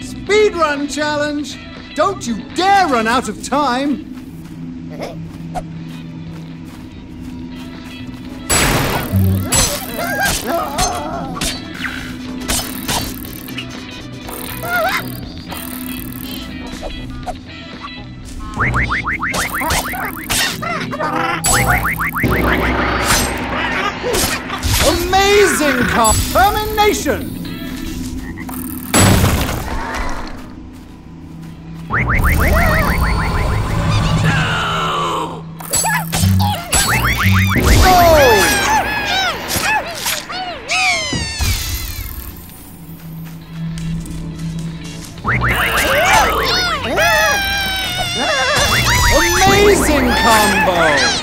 Speedrun challenge! Don't you dare run out of time! Amazing confirmation! No! Oh! Combo!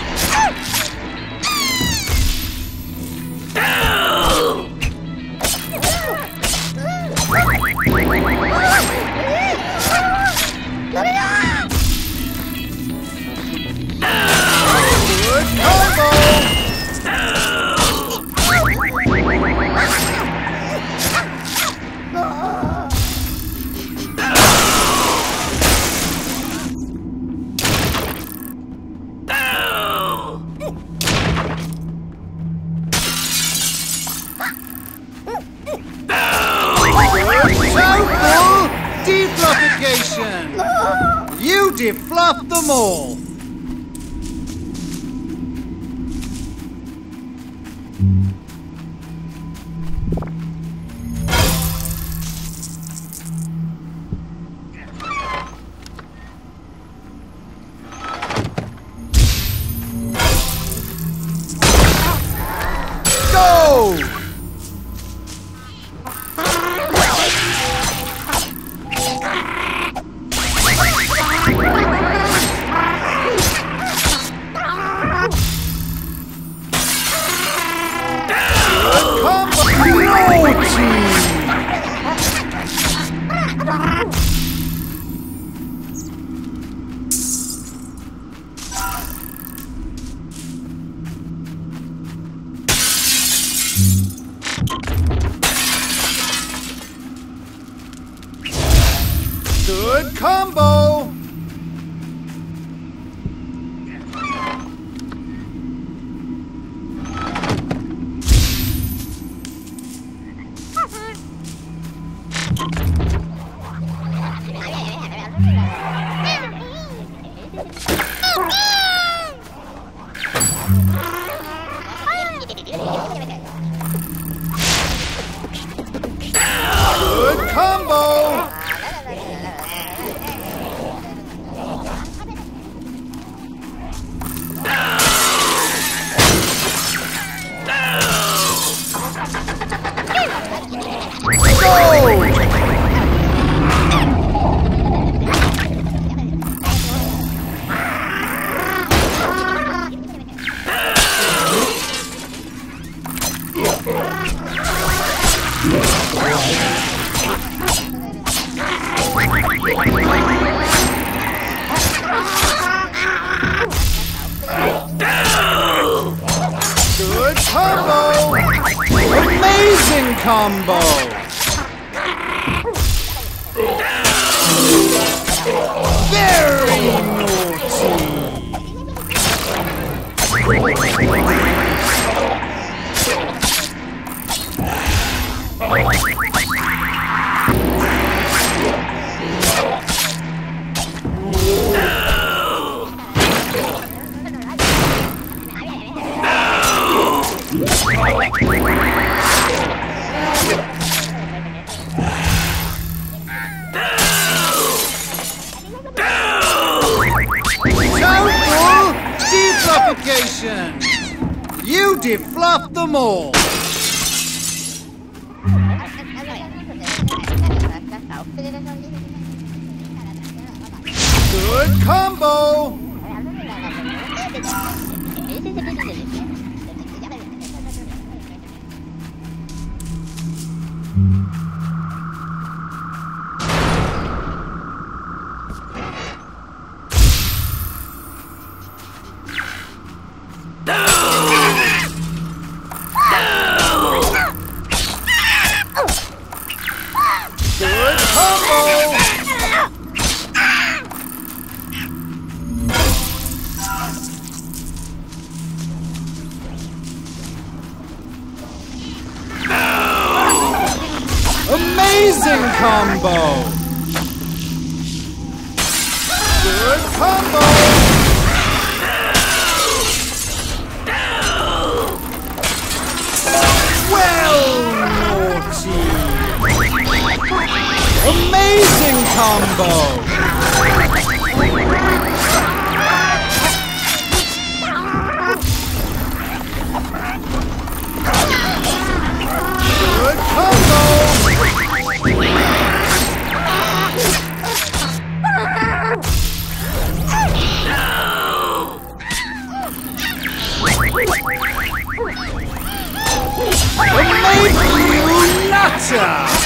Good combo! Well, naughty! Amazing combo! You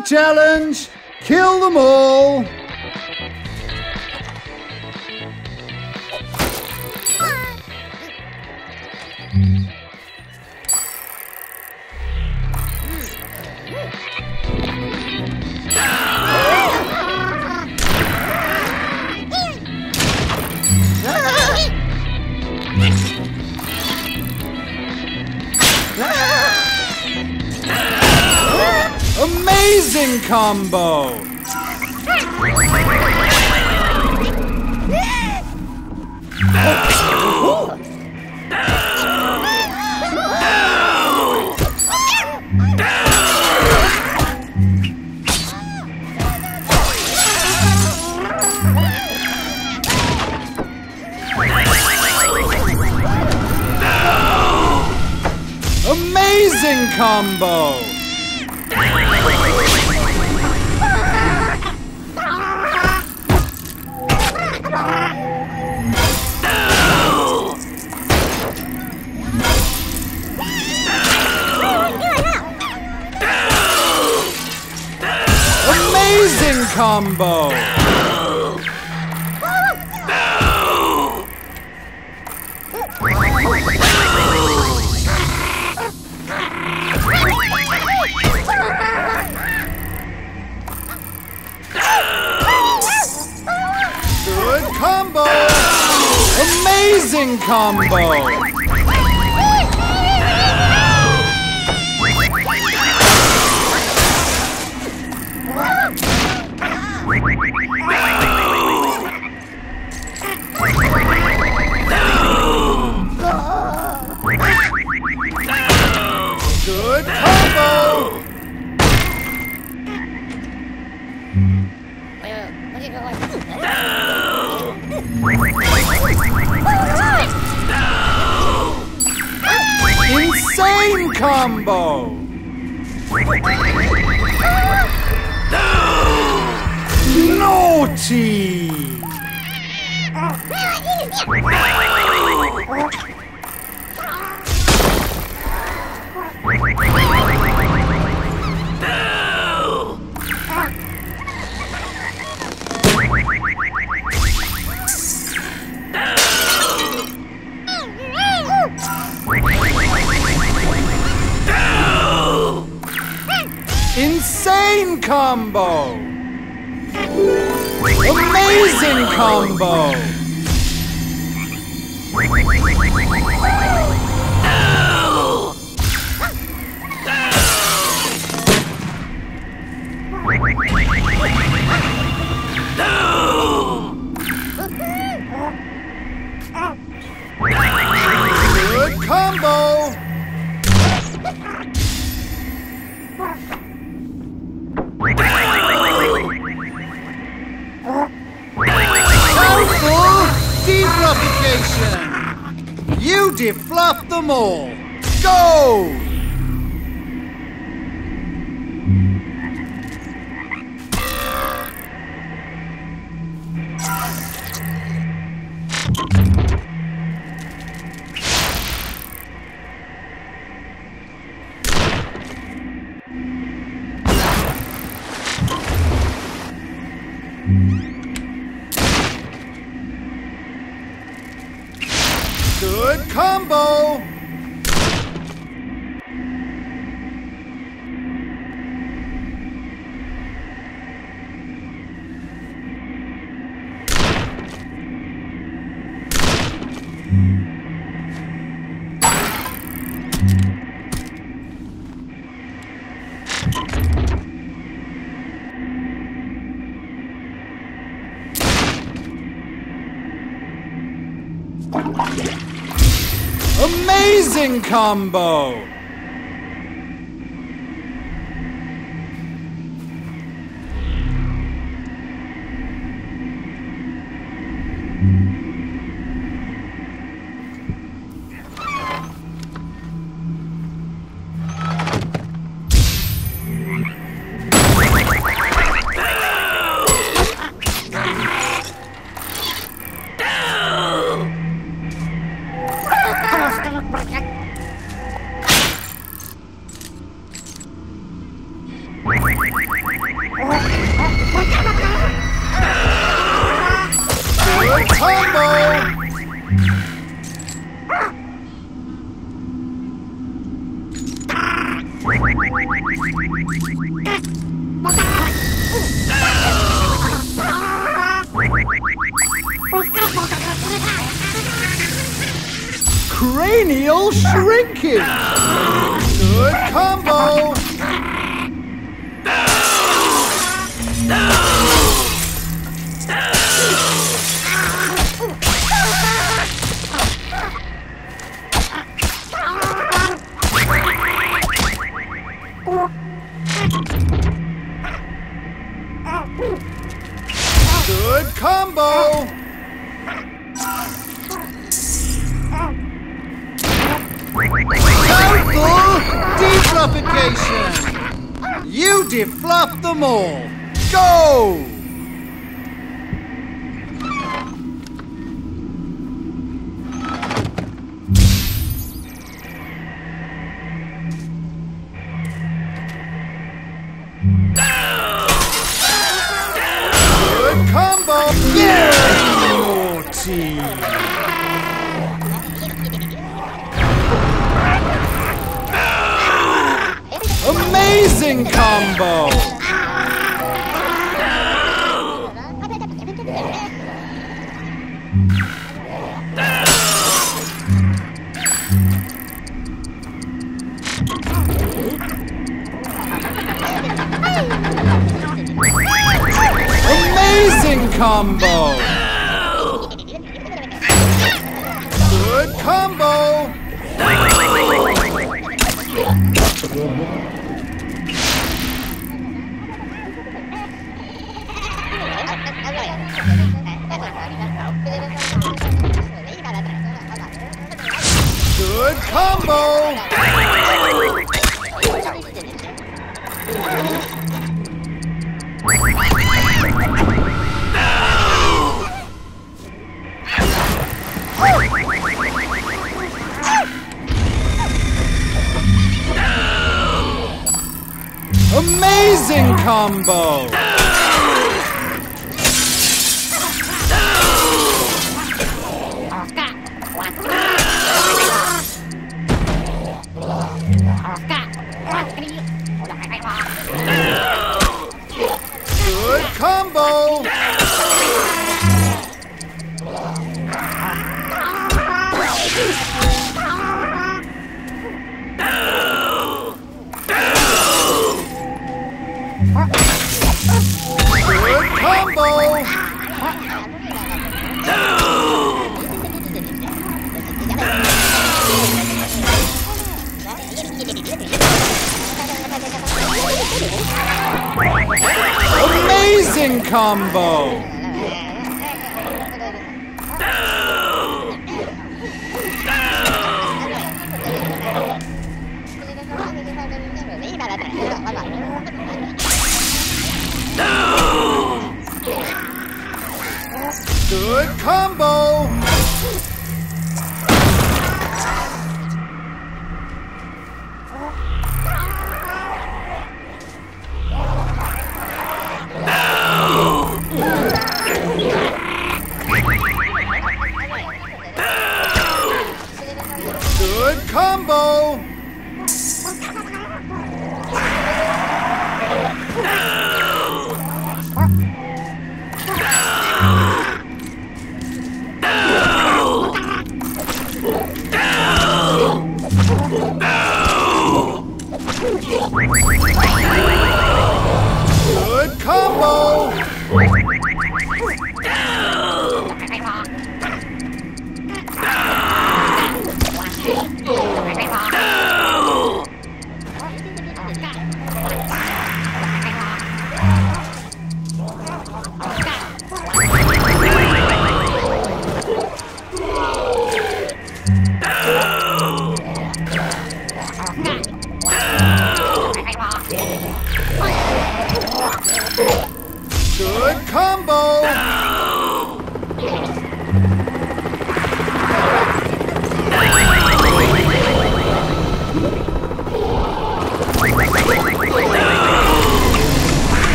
challenge! Kill them all! Amazing combo! Amazing combo! Combo! Good combo! Amazing combo! Good combo! Insane combo! Naughty! Wait, wait, wait. Amazing combo! Good combo! Amazing combo!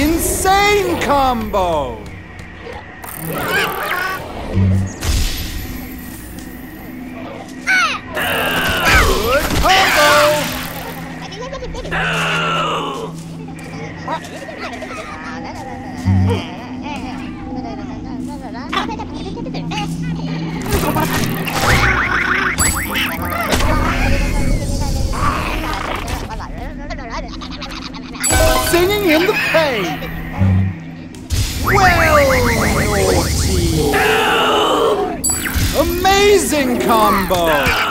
Insane combo! Good combo! Singing in the pain! Well! Amazing combo!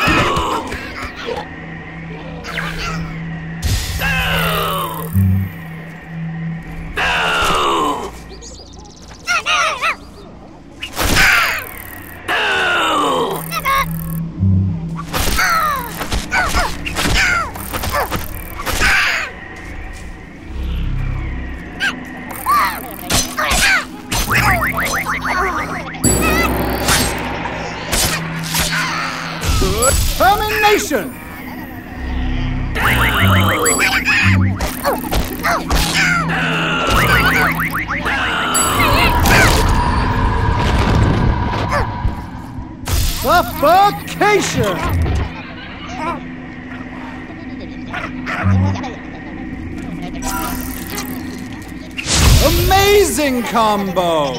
Amazing combo!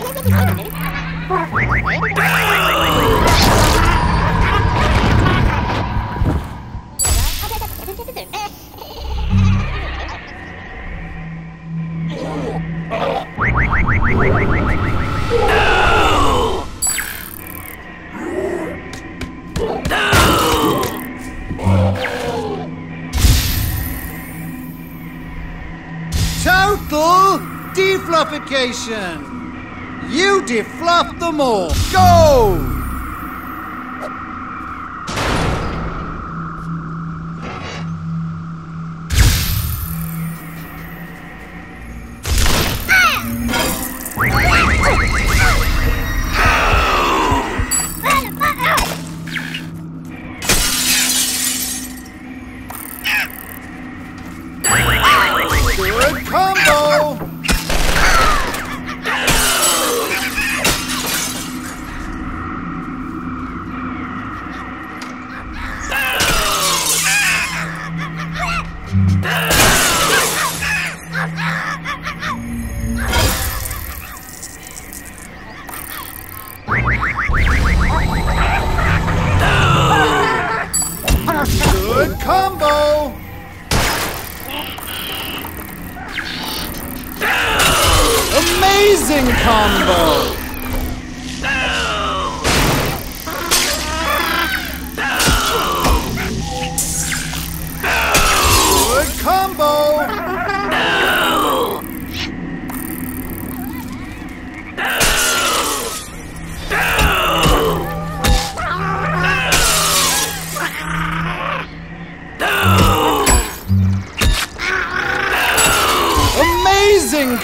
You defluff them all! Go!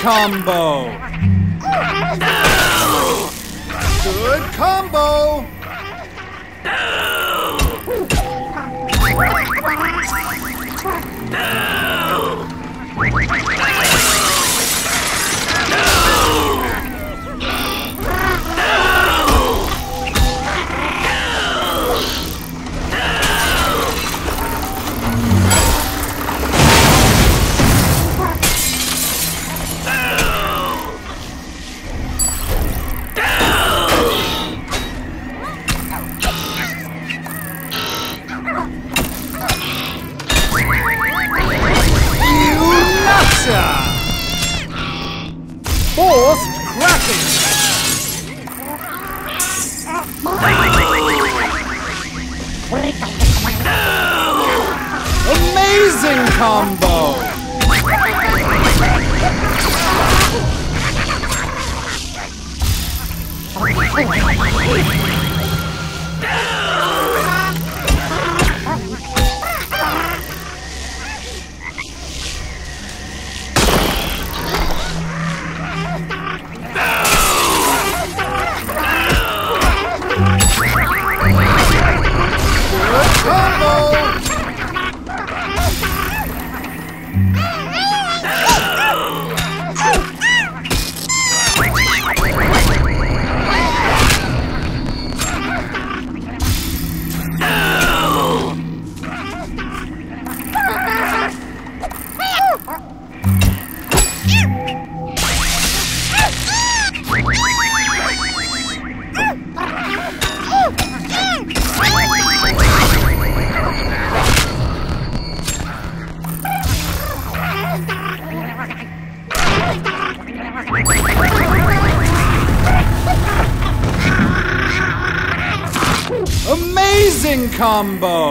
Amazing combo! Good combo! You Fourth cracking! Amazing combo! Good combo!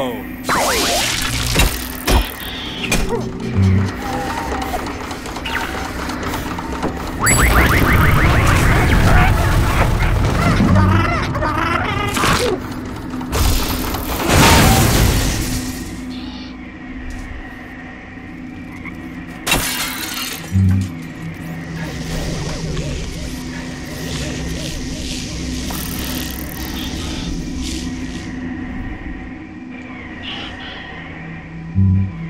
Mm-hmm.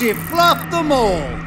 You defluff them all!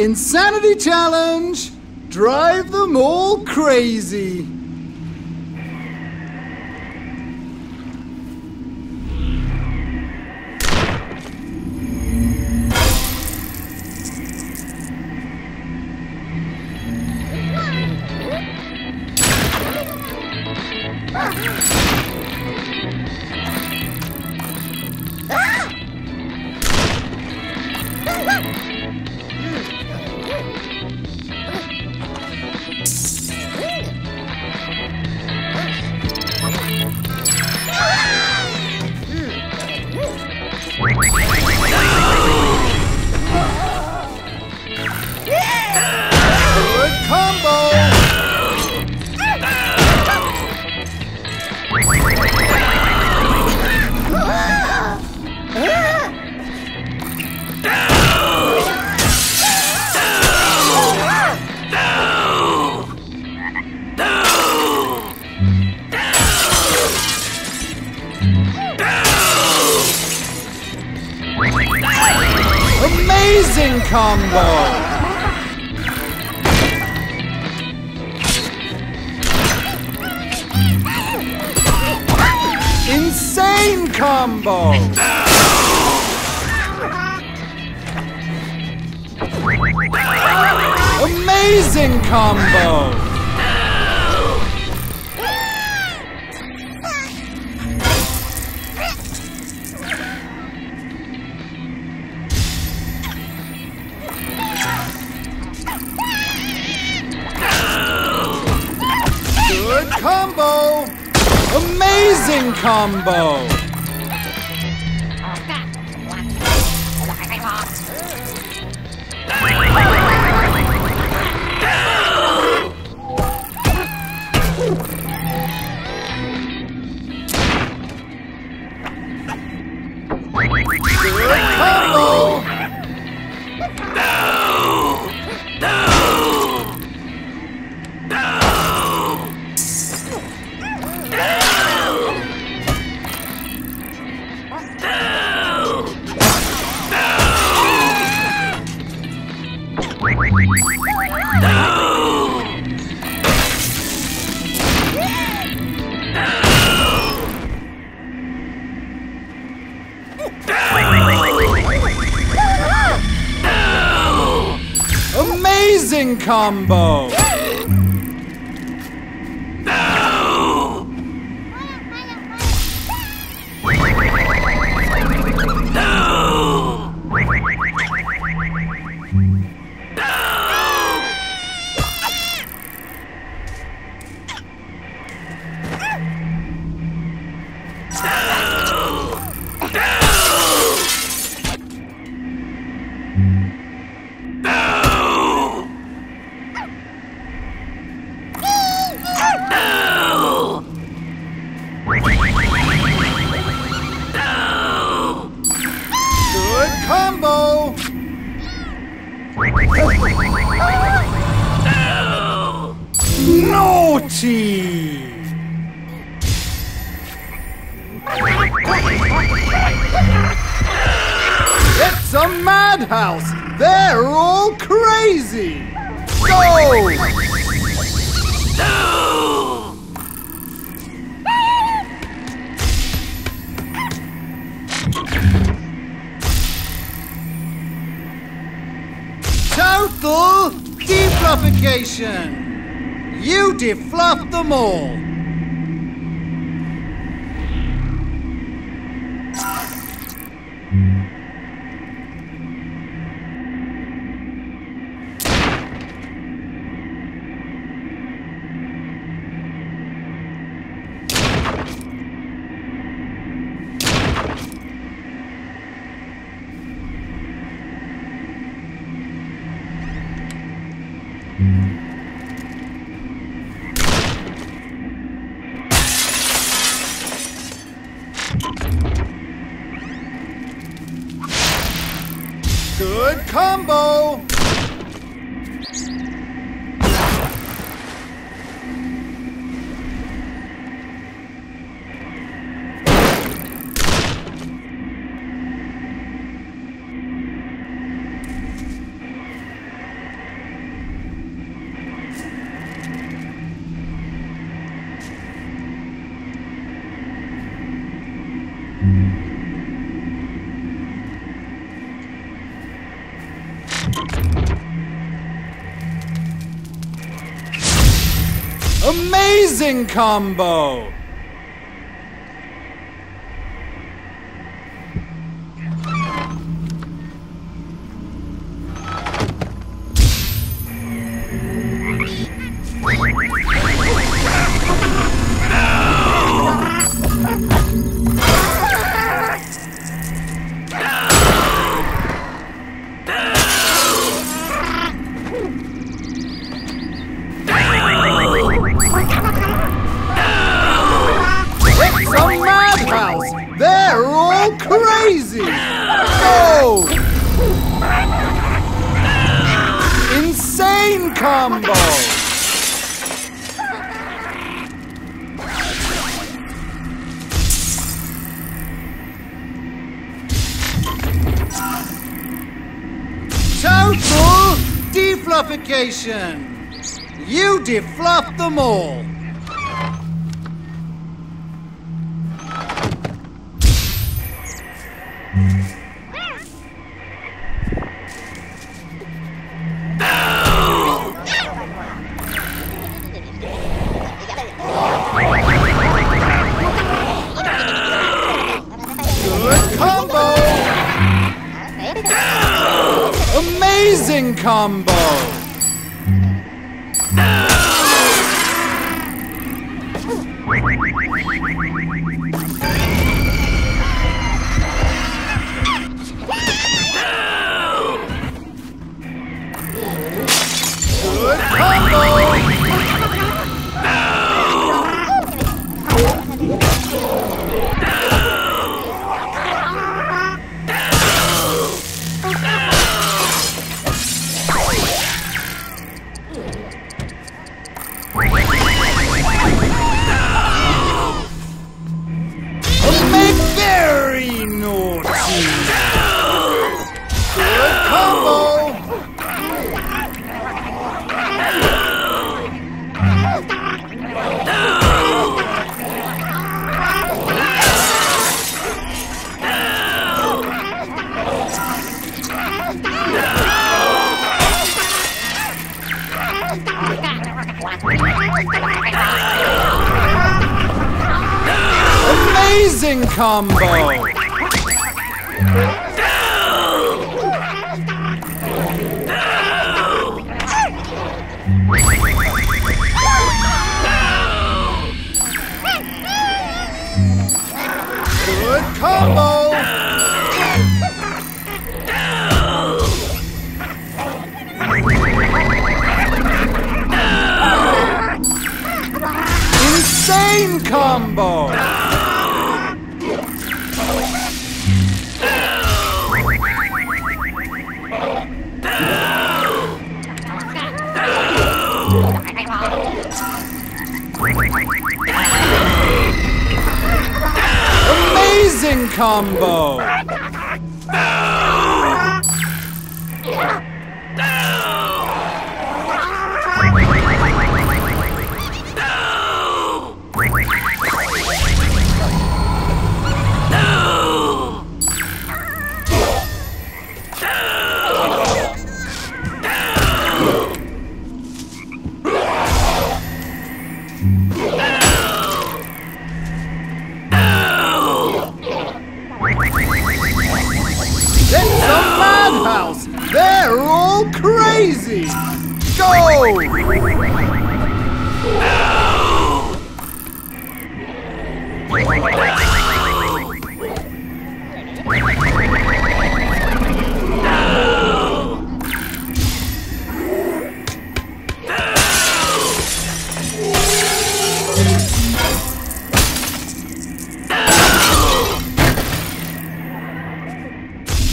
Insanity challenge! Drive them all crazy! Amazing combo! Good combo! Amazing combo! Combo! Good combo! Amazing combo! Total defluffication! You defluff them all! Amazing combo! Insane combo! combo! combo!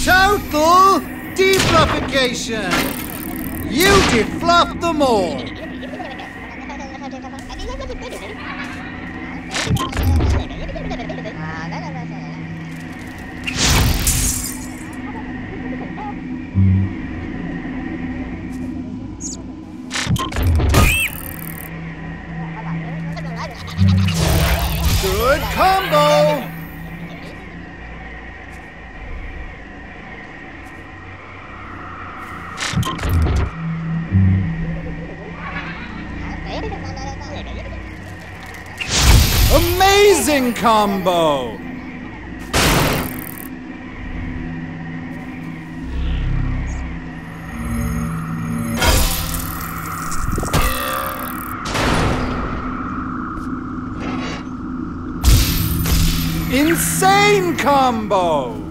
Total defluffication! You defluffed them all! killing combo! Insane combo!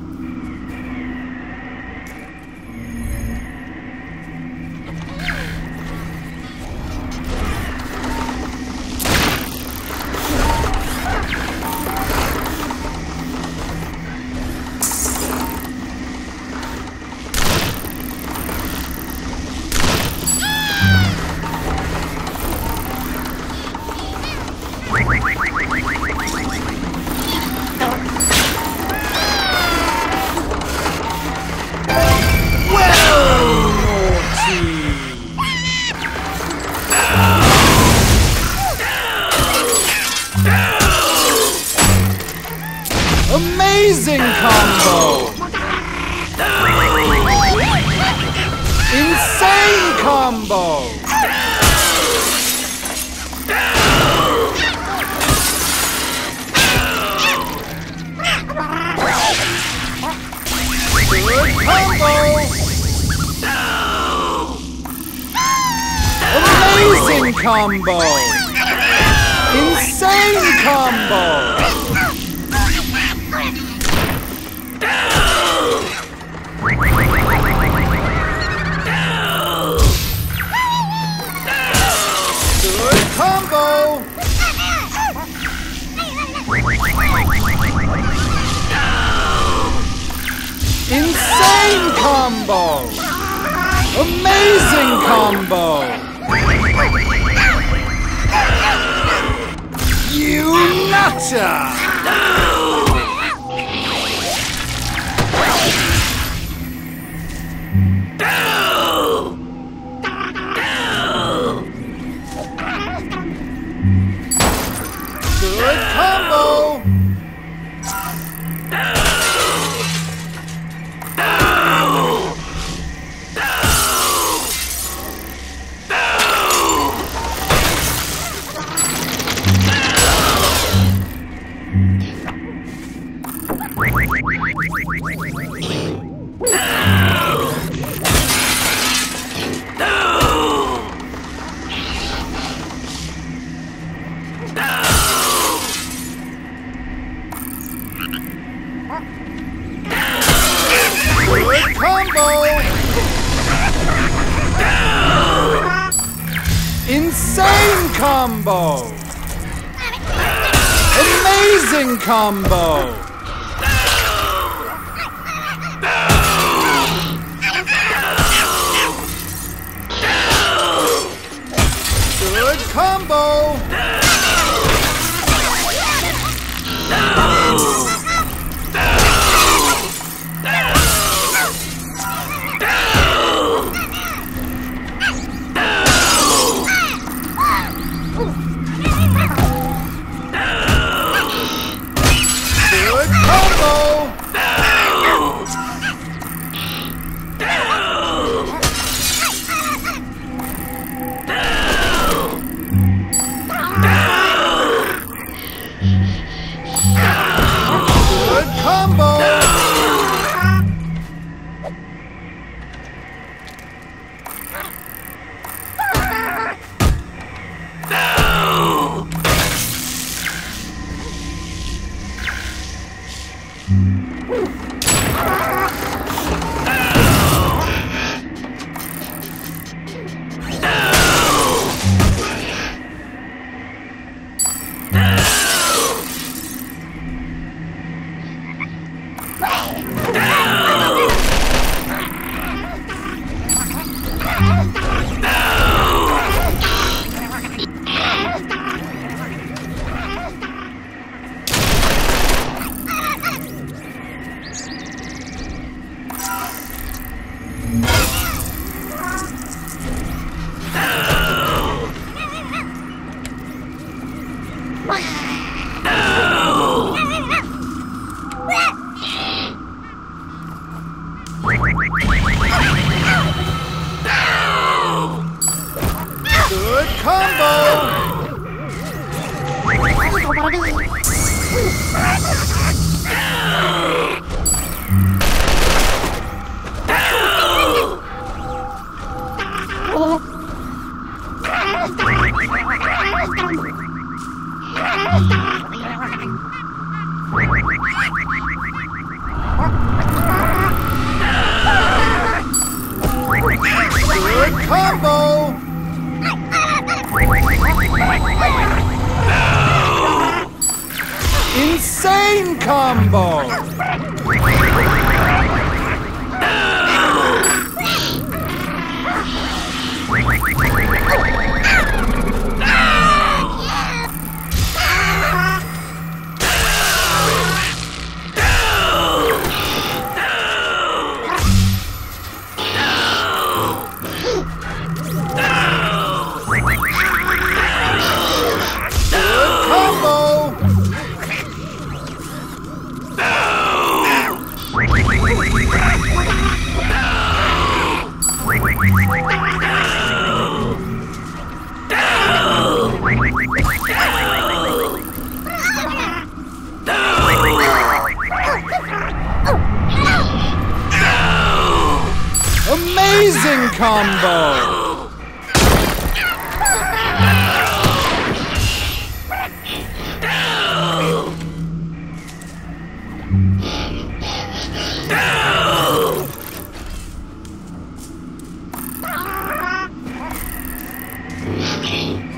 Good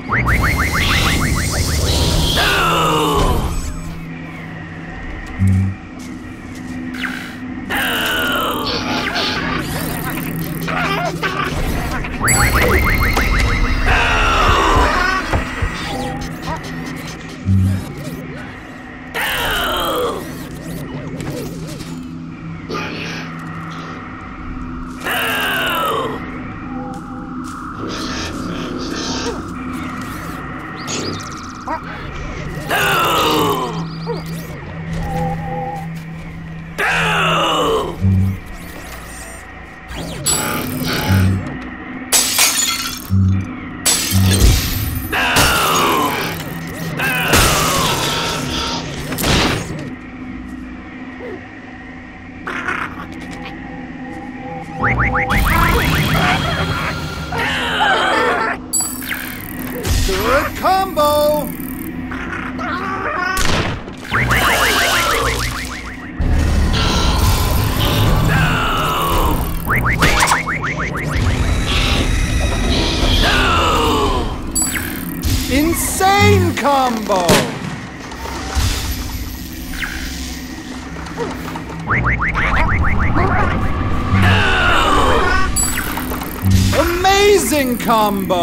Good combo!